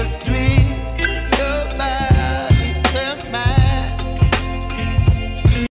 just lui